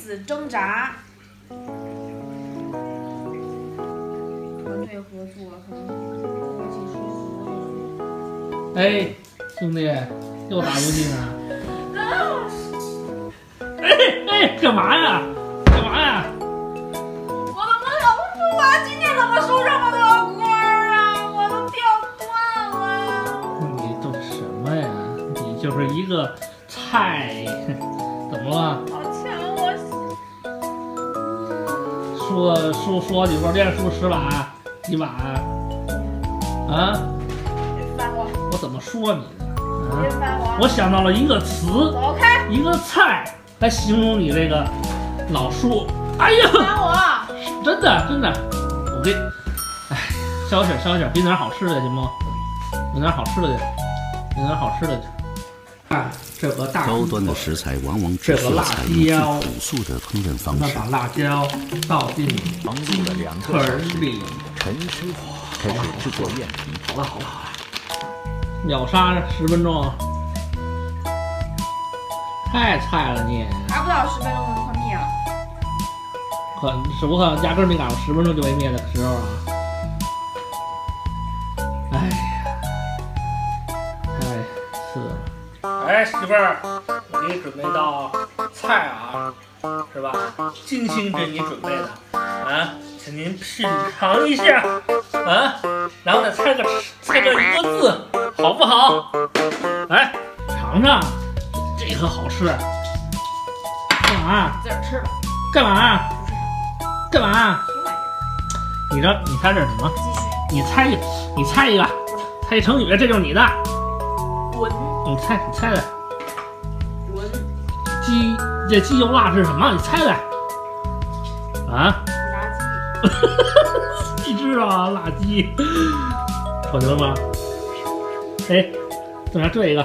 死挣扎，团队合作，和气说服。哎，兄弟，又打游戏呢？哎哎，干嘛呀？干嘛呀？我怎么忍不住啊？今天怎么输这么多关啊？我都掉段了。你都什么呀？你就是一个菜，怎么了？说说说几波连输十把几把啊？别烦我，我怎么说你呢？别啊？烦我，我想到了一个词，走开，一个菜来形容你这个老叔。哎呀，烦我。真的真的，我给，哎，消消消消，给你点好吃的行不？给你点好吃的去，给你点好吃的去。啊，这个大高端的食材往往只这个辣需要采用最椒朴素的烹饪方式。那把辣椒倒进忙碌了两个小时，里，陈师傅开始制作面皮。好了好了好了，秒杀十分钟，太菜了你，还不到十分钟就快灭了。可是我可能压根儿没赶上十分钟就没灭的时候啊！哎哎，媳妇儿，我给你准备道菜啊，是吧？精心给你准备的啊，请您品尝一下啊，然后再猜个猜个一个字，好不好？来，尝尝，这可好吃。干嘛？自个儿吃吧，干嘛？干嘛？你这你猜这是什么？你猜一，你猜一个，猜一成语，这就是你的。你猜，你猜猜，鸡这鸡油辣是什么？你猜猜。啊？炸 鸡，你知道啊，辣鸡。瞅见了吗？哎，再来这一个。